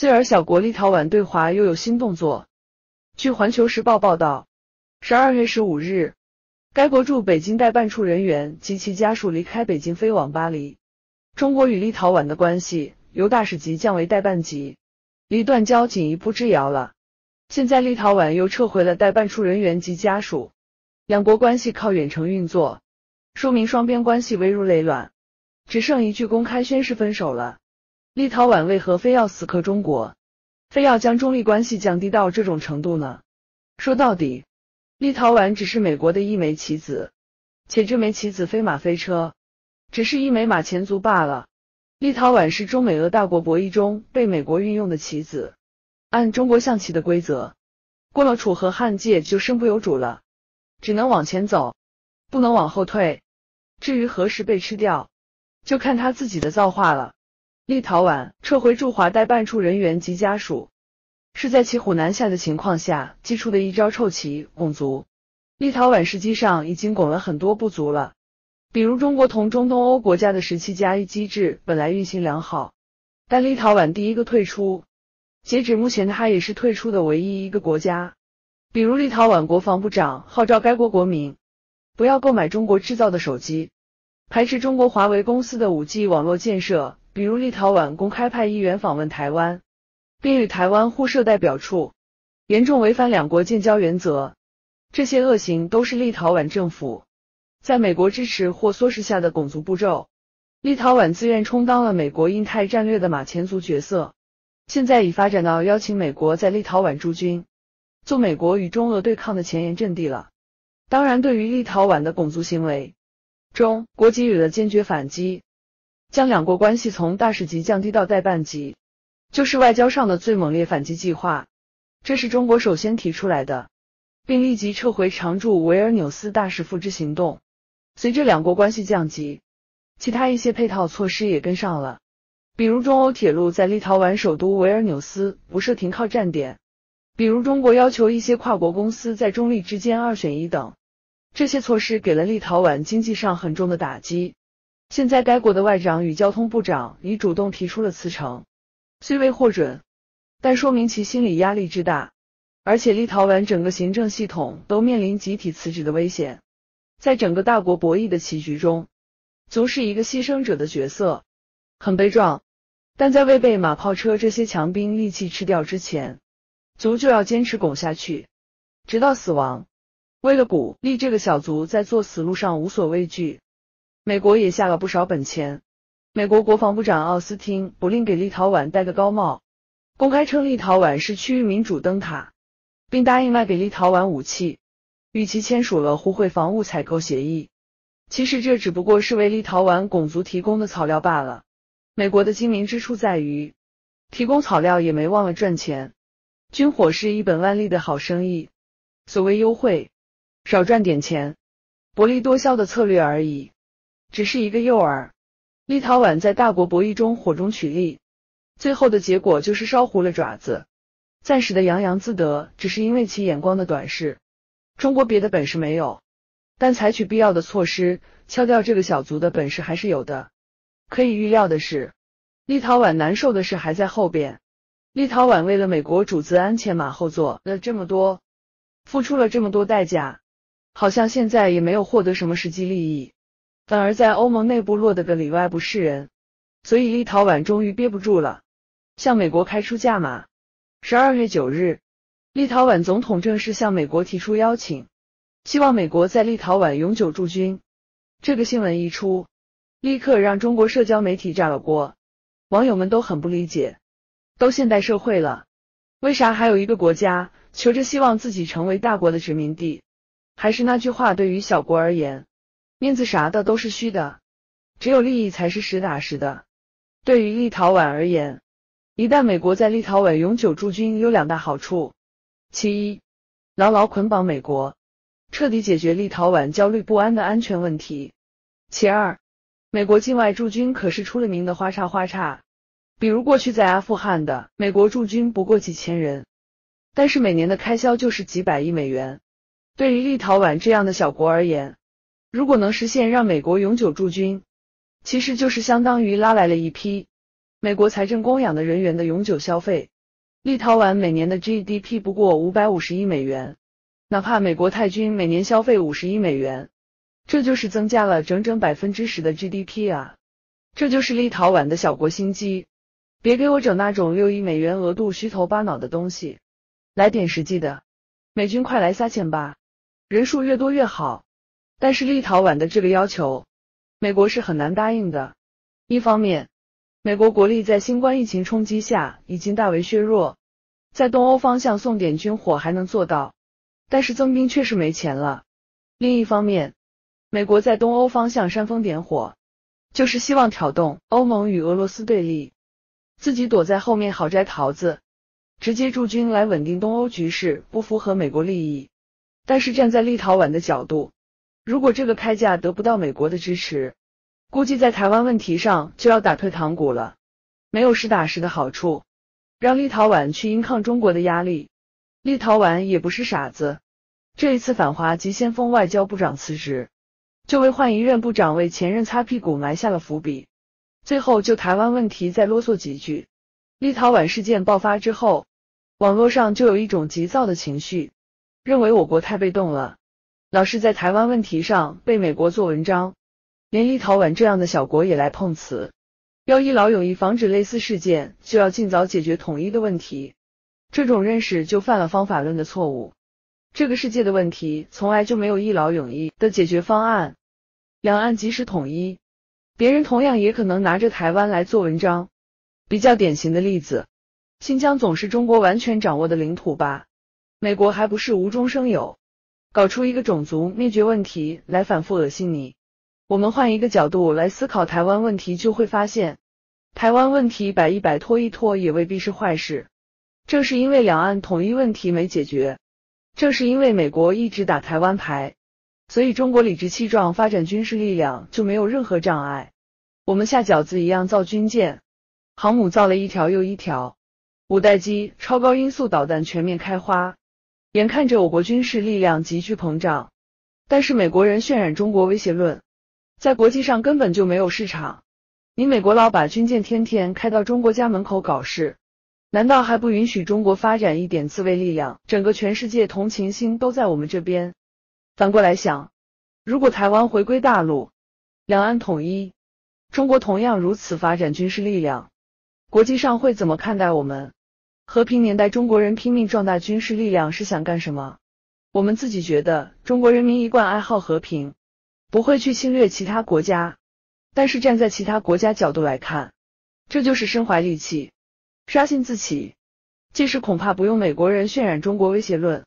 罪而小国立陶宛对华又有新动作。据环球时报报道，十二月十五日，该国驻北京代办处人员及其家属离开北京飞往巴黎。中国与立陶宛的关系由大使级降为代办级，离断交仅一步之遥了。现在立陶宛又撤回了代办处人员及家属，两国关系靠远程运作，说明双边关系危如累卵，只剩一句公开宣誓分手了。立陶宛为何非要死磕中国，非要将中立关系降低到这种程度呢？说到底，立陶宛只是美国的一枚棋子，且这枚棋子非马非车，只是一枚马前卒罢了。立陶宛是中美俄大国博弈中被美国运用的棋子。按中国象棋的规则，过了楚河汉界就身不由主了，只能往前走，不能往后退。至于何时被吃掉，就看他自己的造化了。立陶宛撤回驻华代办处人员及家属，是在骑虎难下的情况下祭出的一招臭棋拱卒。立陶宛实际上已经拱了很多不足了，比如中国同中东欧国家的十七加一机制本来运行良好，但立陶宛第一个退出。截止目前，他也是退出的唯一一个国家。比如，立陶宛国防部长号召该国国民不要购买中国制造的手机，排斥中国华为公司的五 G 网络建设。比如，立陶宛公开派议员访问台湾，并与台湾互设代表处，严重违反两国建交原则。这些恶行都是立陶宛政府在美国支持或唆使下的拱足步骤。立陶宛自愿充当了美国印太战略的马前卒角色。现在已发展到邀请美国在立陶宛驻军，做美国与中俄对抗的前沿阵地了。当然，对于立陶宛的拱足行为，中国给予了坚决反击，将两国关系从大使级降低到代办级，就是外交上的最猛烈反击计划。这是中国首先提出来的，并立即撤回常驻维尔纽斯大使复职行动。随着两国关系降级，其他一些配套措施也跟上了。比如中欧铁路在立陶宛首都维尔纽斯不设停靠站点，比如中国要求一些跨国公司在中立之间二选一等，这些措施给了立陶宛经济上很重的打击。现在该国的外长与交通部长已主动提出了辞呈，虽未获准，但说明其心理压力之大。而且立陶宛整个行政系统都面临集体辞职的危险，在整个大国博弈的棋局中，卒是一个牺牲者的角色，很悲壮。但在未被马炮车这些强兵利器吃掉之前，卒就要坚持拱下去，直到死亡。为了鼓励这个小卒在做死路上无所畏惧，美国也下了不少本钱。美国国防部长奥斯汀不吝给立陶宛戴个高帽，公开称立陶宛是区域民主灯塔，并答应卖给立陶宛武器，与其签署了互惠防务采购协议。其实这只不过是为立陶宛拱卒提供的草料罢了。美国的精明之处在于，提供草料也没忘了赚钱。军火是一本万利的好生意，所谓优惠，少赚点钱，薄利多销的策略而已，只是一个诱饵。立陶宛在大国博弈中火中取栗，最后的结果就是烧糊了爪子。暂时的洋洋自得，只是因为其眼光的短视。中国别的本事没有，但采取必要的措施敲掉这个小卒的本事还是有的。可以预料的是，立陶宛难受的事还在后边。立陶宛为了美国主子鞍前马后做了这么多，付出了这么多代价，好像现在也没有获得什么实际利益，反而在欧盟内部落得个里外不是人。所以立陶宛终于憋不住了，向美国开出价码。十二月九日，立陶宛总统正式向美国提出邀请，希望美国在立陶宛永久驻军。这个新闻一出。立刻让中国社交媒体炸了锅，网友们都很不理解，都现代社会了，为啥还有一个国家求着希望自己成为大国的殖民地？还是那句话，对于小国而言，面子啥的都是虚的，只有利益才是实打实的。对于立陶宛而言，一旦美国在立陶宛永久驻军，有两大好处：其一，牢牢捆绑美国，彻底解决立陶宛焦虑不安的安全问题；其二。美国境外驻军可是出了名的花叉花叉，比如过去在阿富汗的美国驻军不过几千人，但是每年的开销就是几百亿美元。对于立陶宛这样的小国而言，如果能实现让美国永久驻军，其实就是相当于拉来了一批美国财政供养的人员的永久消费。立陶宛每年的 GDP 不过五百五十亿美元，哪怕美国太军每年消费五十亿美元，这就是增加了整整百分之十的 GDP 啊！这就是立陶宛的小国心机。别给我整那种六亿美元额度虚头巴脑的东西，来点实际的。美军快来撒钱吧，人数越多越好。但是立陶宛的这个要求，美国是很难答应的。一方面，美国国力在新冠疫情冲击下已经大为削弱，在东欧方向送点军火还能做到，但是增兵确实没钱了。另一方面，美国在东欧方向煽风点火，就是希望挑动欧盟与俄罗斯对立。自己躲在后面好摘桃子，直接驻军来稳定东欧局势，不符合美国利益。但是站在立陶宛的角度，如果这个开价得不到美国的支持，估计在台湾问题上就要打退堂鼓了，没有实打实的好处，让立陶宛去因抗中国的压力。立陶宛也不是傻子，这一次反华急先锋外交部长辞职，就为换一任部长为前任擦屁股埋下了伏笔。最后就台湾问题再啰嗦几句。立陶宛事件爆发之后，网络上就有一种急躁的情绪，认为我国太被动了，老是在台湾问题上被美国做文章，连立陶宛这样的小国也来碰瓷，要一劳永逸防止类似事件，就要尽早解决统一的问题。这种认识就犯了方法论的错误。这个世界的问题从来就没有一劳永逸的解决方案，两岸即使统一。别人同样也可能拿着台湾来做文章。比较典型的例子，新疆总是中国完全掌握的领土吧？美国还不是无中生有，搞出一个种族灭绝问题来反复恶心你？我们换一个角度来思考台湾问题，就会发现，台湾问题摆一摆拖一拖也未必是坏事。正是因为两岸统一问题没解决，正是因为美国一直打台湾牌。所以中国理直气壮发展军事力量就没有任何障碍。我们下饺子一样造军舰，航母造了一条又一条，五代机、超高音速导弹全面开花，眼看着我国军事力量急剧膨胀。但是美国人渲染中国威胁论，在国际上根本就没有市场。你美国佬把军舰天天开到中国家门口搞事，难道还不允许中国发展一点自卫力量？整个全世界同情心都在我们这边。反过来想，如果台湾回归大陆，两岸统一，中国同样如此发展军事力量，国际上会怎么看待我们？和平年代中国人拼命壮大军事力量是想干什么？我们自己觉得中国人民一贯爱好和平，不会去侵略其他国家。但是站在其他国家角度来看，这就是身怀利器，杀心自起。届时恐怕不用美国人渲染中国威胁论。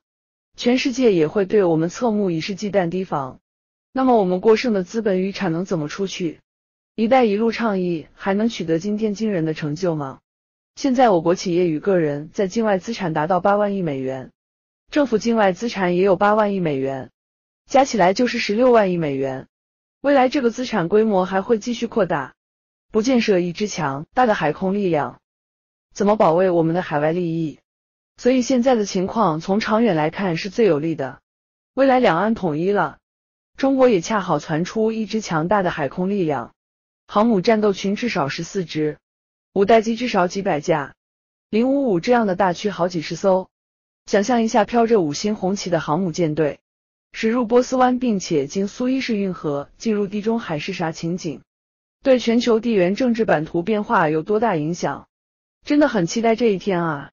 全世界也会对我们侧目以示忌惮提防，那么我们过剩的资本与产能怎么出去？一带一路倡议还能取得今天惊人的成就吗？现在我国企业与个人在境外资产达到八万亿美元，政府境外资产也有八万亿美元，加起来就是十六万亿美元。未来这个资产规模还会继续扩大，不建设一支强大的海空力量，怎么保卫我们的海外利益？所以现在的情况从长远来看是最有利的。未来两岸统一了，中国也恰好传出一支强大的海空力量，航母战斗群至少十四支，五代机至少几百架，零五五这样的大驱好几十艘。想象一下飘着五星红旗的航母舰队驶入波斯湾，并且经苏伊士运河进入地中海是啥情景？对全球地缘政治版图变化有多大影响？真的很期待这一天啊！